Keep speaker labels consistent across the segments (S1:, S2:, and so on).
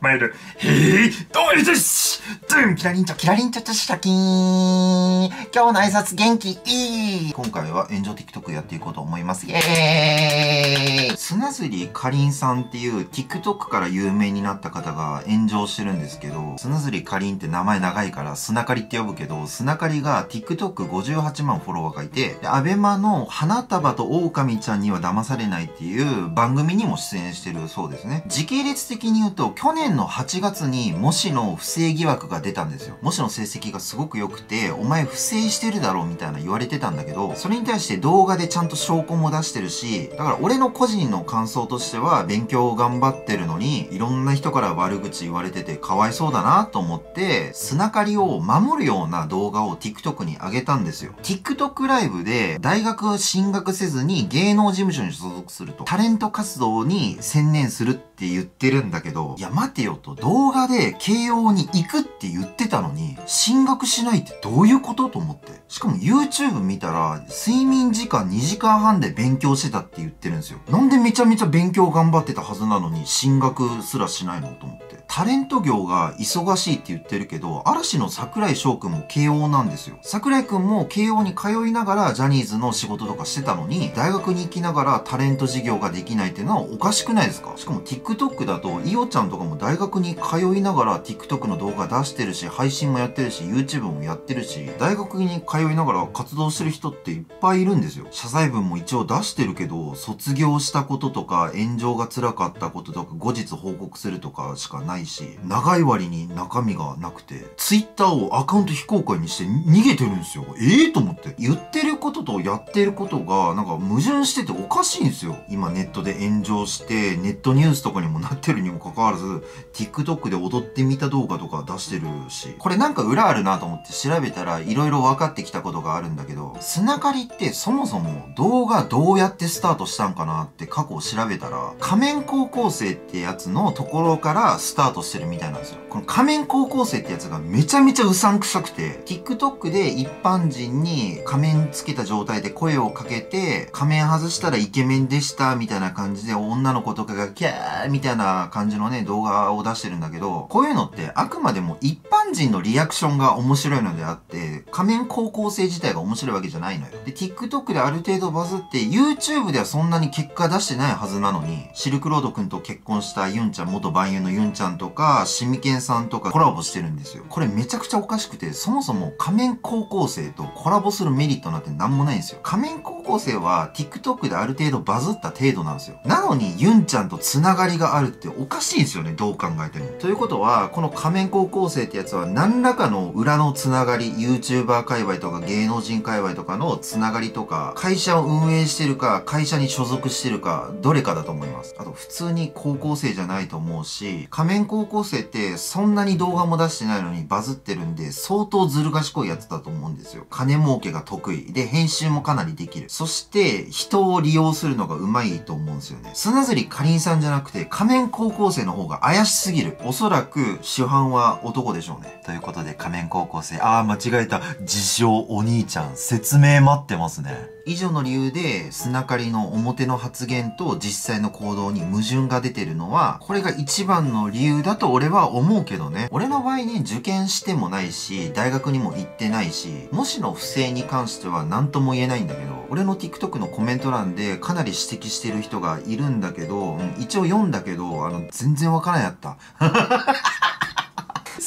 S1: 参る。へえ、どうもですドゥンキラリンチョ、キラリンチョチョキーン今日の挨拶元気いい今回は炎上 TikTok やっていこうと思います。イェーイ砂ずりかりんさんっていう TikTok から有名になった方が炎上してるんですけど、砂ずりかりんって名前長いから砂かりって呼ぶけど、砂かりが TikTok58 万フォロワーがいて、で、アベマの花束と狼ちゃんには騙されないっていう番組にも出演してるそうですね。時系列的に言うと、去年の8月に模試の不正疑惑が出たんですよ。模試の成績がすごく良くて、お前不正してるだろうみたいな言われてたんだけど、それに対して動画でちゃんと証拠も出してるし、だから俺の個人の感想としては、勉強を頑張ってるのに、いろんな人から悪口言われててかわいそうだなと思って、砂刈りを守るような動画を TikTok に上げたんですよ。TikTok ライブで大学進学せずに芸能事務所に所属すると、タレント活動に専念するって言ってるんだけど、いや待てよと、動画で慶応に行くって言ってたのに、進学しないってどういうことと思って。しかも YouTube 見たら、睡眠時間2時間半で勉強してたって言ってるんですよ。なんでめちゃめちゃ勉強頑張ってたはずなのに、進学すらしないのと思って。タレント業が忙しいって言ってるけど、嵐の桜井翔くんも慶応なんですよ。桜井くんも慶応に通いながらジャニーズの仕事とかしてたのに、大学に行きながらタレント事業ができないっていうのはおかしくないですか？しかも TikTok だと、いおちゃんとかも大大学に通いながら TikTok の動画出してるし、配信もやってるし、YouTube もやってるし、大学に通いながら活動してる人っていっぱいいるんですよ。謝罪文も一応出してるけど、卒業したこととか、炎上が辛かったこととか、後日報告するとかしかないし、長い割に中身がなくて、Twitter をアカウント非公開にして逃げてるんですよ。ええー、と思って。言ってることとやってることが、なんか矛盾してておかしいんですよ。今ネットで炎上して、ネットニュースとかにもなってるにもかかわらず、TikTok で踊ってみた動画とか出してるし、これなんか裏あるなと思って調べたら、色々分かってきたことがあるんだけど、砂刈りってそもそも動画どうやってスタートしたんかなって過去を調べたら、仮面高校生ってやつのところからスタートしてるみたいなんですよ。この仮面高校生ってやつがめちゃめちゃうさんくさくて、TikTok で一般人に仮面つけた状態で声をかけて、仮面外したらイケメンでしたみたいな感じで女の子とかがキャーみたいな感じのね、動画を出してるんだけど、こういうのってあくまでも一般人のリアクションが面白いのであって、仮面高校生自体が面白いわけじゃないのよ。で、TikTok である程度バズって、YouTube ではそんなに結果出してないはずなのに、シルクロードくんと結婚したユンちゃん、元番優のユンちゃんとか、シミケンさんとかコラボしてるんですよ。これめちゃくちゃおかしくて、そもそも仮面高校生とコラボするメリットなんてなんもないんですよ。仮面高校校生は TikTok である程度バズった程度なんですよ。なのにユンちゃんとつながりがあるっておかしいんですよね、どう考えても。ということは、この仮面高校生ってやつは何らかの裏のつながり、YouTuber 界隈とか芸能人界隈とかのつながりとか、会社を運営してるか、会社に所属してるか、どれかだと思います。あと、普通に高校生じゃないと思うし、仮面高校生ってそんなに動画も出してないのにバズってるんで、相当ずる賢いやつだと思うんですよ。金儲けが得意。で、編集もかなりできる。そして、人を利用するのがうまいと思うんですよね。砂ずりかりんさんじゃなくて、仮面高校生の方が怪しすぎる。おそらく、主犯は男でしょうね。ということで、仮面高校生、あー、間違えた。自称お兄ちゃん、説明待ってますね。以上の理由で砂刈りの表の発言と実際の行動に矛盾が出てるのは、これが一番の理由だと俺は思うけどね。俺の場合ね、受験してもないし、大学にも行ってないし、もしの不正に関しては何とも言えないんだけど、俺の TikTok のコメント欄でかなり指摘してる人がいるんだけど、うん、一応読んだけど、あの、全然わからんやった。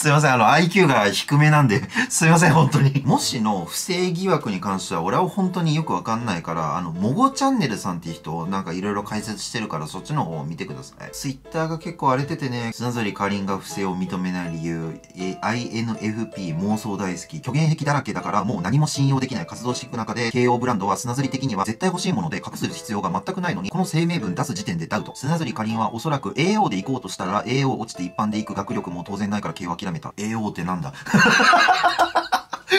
S1: すいません、あの、IQ が低めなんで、すいません、本当に。もしの不正疑惑に関しては、俺は本当によくわかんないから、あの、もごチャンネルさんっていう人を、なんかいろいろ解説してるから、そっちの方を見てください。Twitter が結構荒れててね、砂ぞりかりんが不正を認めない理由、INFP 妄想大好き、虚言癖だらけだからもう何も信用できない活動していく中で、KO ブランドは砂ずり的には絶対欲しいもので隠す必要が全くないのに、この声明文出す時点でダウト。砂ずりかりんはおそらく AO で行こうとしたら、AO 落ちて一般で行く学力も当然ないから KO 諦めめた。AO ってなんだ？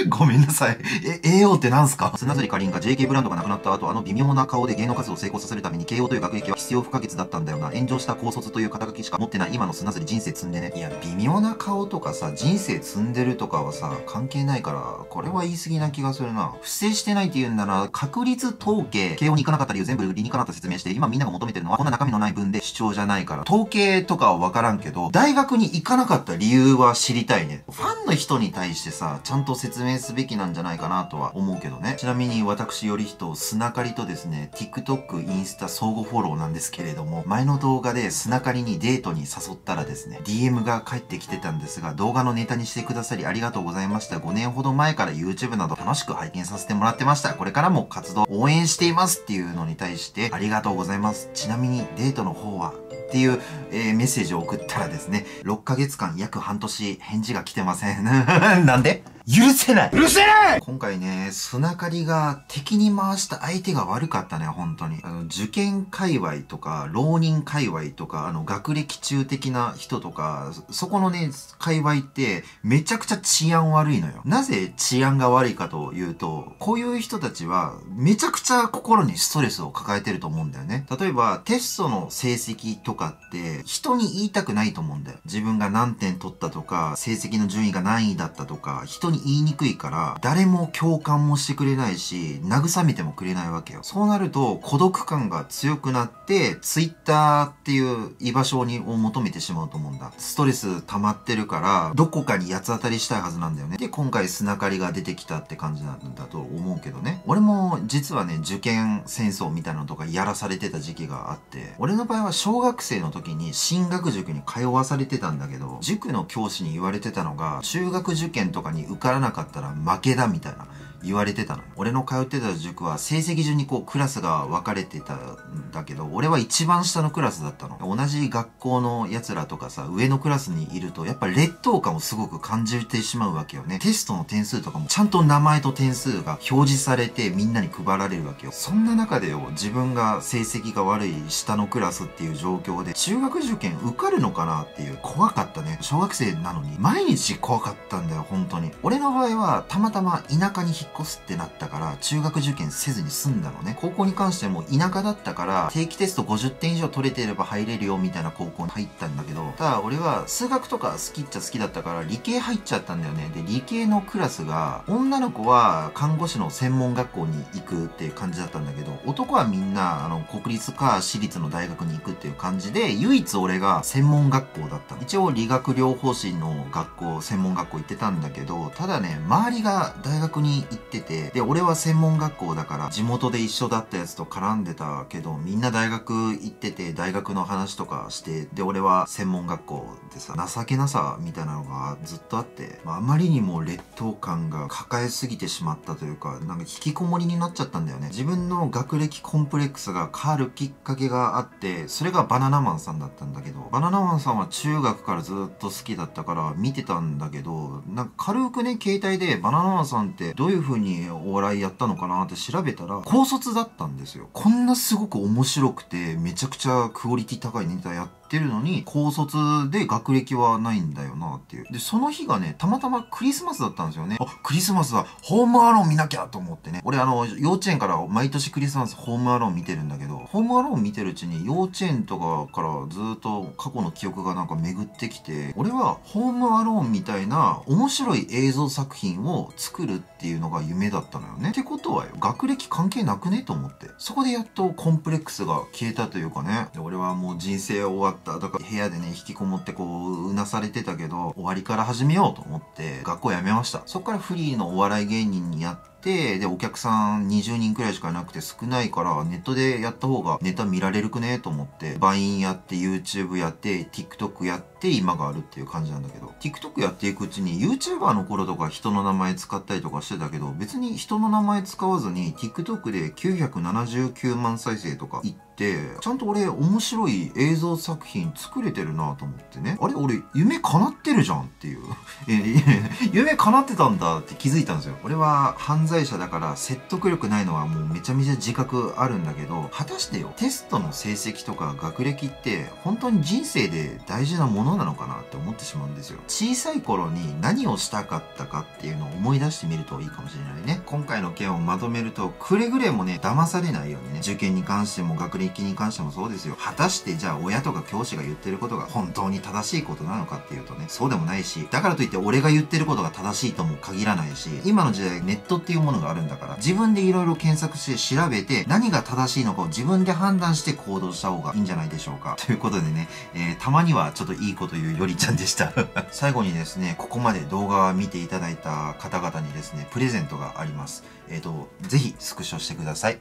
S1: ごめんなさい。え、AO ってなんすか？砂釣りかりんか JK ブランドがなくなった後、あの微妙な顔で芸能活動を成功させるために慶応という学歴は必要不可欠だったんだよな。炎上した高卒という肩書きしか持ってない今の砂釣り人生積んでね。いや、微妙な顔とかさ、人生積んでるとかはさ、関係ないから、これは言い過ぎな気がするな。不正してないって言うんなら、確率統計、慶応に行かなかった理由全部理にかなった説明して、今みんなが求めてるのは、こんな中身のない文で主張じゃないから。統計とかはわからんけど、大学に行かなかった理由は知りたいね。ファンの人に対してさ、ちゃんと説明すべきなんじゃないかなとは思うけどね。ちなみに私より人、砂刈りとですね、TikTok、インスタ相互フォローなんですけれども、前の動画で砂刈りにデートに誘ったらですね、DM が返ってきてたんですが、動画のネタにしてくださりありがとうございました。5年ほど前から YouTube など楽しく拝見させてもらってました。これからも活動応援していますっていうのに対してありがとうございます。ちなみにデートの方はっていう、えー、メッセージを送ったらですね、6ヶ月間約半年返事が来てません。なんで？許せない
S2: 許せない
S1: 今回ね、砂刈りが敵に回した相手が悪かったね、本当に。あの、受験界隈とか、浪人界隈とか、あの、学歴中的な人とか、そこのね、界隈って、めちゃくちゃ治安悪いのよ。なぜ治安が悪いかというと、こういう人たちは、めちゃくちゃ心にストレスを抱えてると思うんだよね。例えば、テストの成績とかって、人に言いたくないと思うんだよ。自分が何点取ったとか、成績の順位が何位だったとか、人にに言いにくいから、誰も共感もしてくれないし、慰めてもくれないわけよ。そうなると、孤独感が強くなって、Twitter っていう居場所にを求めてしまうと思うんだ。ストレス溜まってるから、どこかに八つ当たりしたいはずなんだよね。で、今回砂刈りが出てきたって感じなんだと思うけどね。俺も実はね、受験戦争みたいなのとかやらされてた時期があって、俺の場合は小学生の時に進学塾に通わされてたんだけど、塾の教師に言われてたのが、中学受験とかに受からなかったら負けだみたいな。言われてたの。俺の通ってた塾は成績順にこうクラスが分かれてたんだけど、俺は一番下のクラスだったの。同じ学校の奴らとかさ、上のクラスにいると、やっぱ劣等感をすごく感じてしまうわけよね。テストの点数とかもちゃんと名前と点数が表示されてみんなに配られるわけよ。そんな中でよ、自分が成績が悪い下のクラスっていう状況で、中学受験受かるのかなっていう怖かったね。小学生なのに、毎日怖かったんだよ、本当に。俺の場合は、たまたま田舎に引っ越すってなったから、中学受験せずに済んだのね。高校に関しても田舎だったから、定期テスト50点以上取れてれば入れるよみたいな高校に入ったんだけど、ただ俺は数学とか好きっちゃ好きだったから、理系入っちゃったんだよね。で、理系のクラスが、女の子は看護師の専門学校に行くっていう感じだったんだけど、男はみんな、あの、国立か私立の大学に行くっていう感じで、唯一俺が専門学校だった。一応理学療法士の学校、専門学校行ってたんだけど、ただね、周りが大学に行ってて、で、俺は専門学校だから、地元で一緒だったやつと絡んでたけど、みんな大学行ってて、大学の話とかして、で、俺は専門学校でさ、情けなさみたいなのがずっとあって、まあ、あまりにも劣等感が抱えすぎてしまったというか、なんか引きこもりになっちゃったんだよね。自分の学歴コンプレックスが変わるきっかけがあって、それがバナナマンさんだったんだけど、バナナマンさんは中学からずっと好きだったから見てたんだけど、なんか軽くね、携帯でバナナマンさんってどういう風にお笑いやったのかなって調べたら、高卒だったんですよ。こんなすごく面白くて、めちゃくちゃクオリティ高いネタやってってるのに、高卒で学歴はないんだよなっていう。で、その日がね、たまたまクリスマスだったんですよね。あ、クリスマスだホームアローン見なきゃと思ってね。俺あの、幼稚園から毎年クリスマスホームアローン見てるんだけど、ホームアローン見てるうちに幼稚園とかからずっと過去の記憶がなんか巡ってきて、俺はホームアローンみたいな面白い映像作品を作るっていうのが夢だったのよね。ってことはよ、学歴関係なくねと思って。そこでやっとコンプレックスが消えたというかね。俺はもう人生終わった。だから部屋でね、引きこもってこう、うなされてたけど、終わりから始めようと思って、学校辞めました。そっからフリーのお笑い芸人にやって、で、お客さん20人くらいしかいなくて少ないから、ネットでやった方がネタ見られるくねと思って、バインやって、YouTube やって、TikTok やって、今があるっていう感じなんだけど、TikTok やっていくうちに YouTuber の頃とか人の名前使ったりとかしてたけど、別に人の名前使わずに TikTok で979万再生とかいって、ちゃんと俺面白い映像作品作れてるなと思ってね。あれ俺夢叶ってるじゃんっていう。え、夢叶ってたんだって気づいたんですよ。俺は犯罪者だから説得力ないのはもうめちゃめちゃ自覚あるんだけど、果たしてよ、テストの成績とか学歴って本当に人生で大事なものなのかなって思ってしまうんですよ。小さい頃に何をしたかったかっていうのを思い出してみるといいかもしれないね。今回の件をまとめると、くれぐれもね、騙されないようにね、受験に関しても学歴に関してもそうですよ。果たしてじゃあ親とか教師が言ってることが本当に正しいことなのかっていうとね、そうでもないし、だからといって俺が言ってることが正しいとも限らないし、今の時代ネットっていうものがあるんだから、自分で色々検索して調べて、何が正しいのかを自分で判断して行動した方がいいんじゃないでしょうか。ということでね、えー、たまにはちょっといいこと言うよりちゃんでした。最後にですね、ここまで動画を見ていただいた方々にですね、プレゼントがあります。えっ、ー、と、ぜひスクショしてください。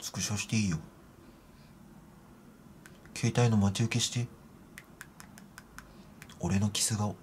S1: スクショしていいよ。携帯の待ち受けして。俺のキス顔。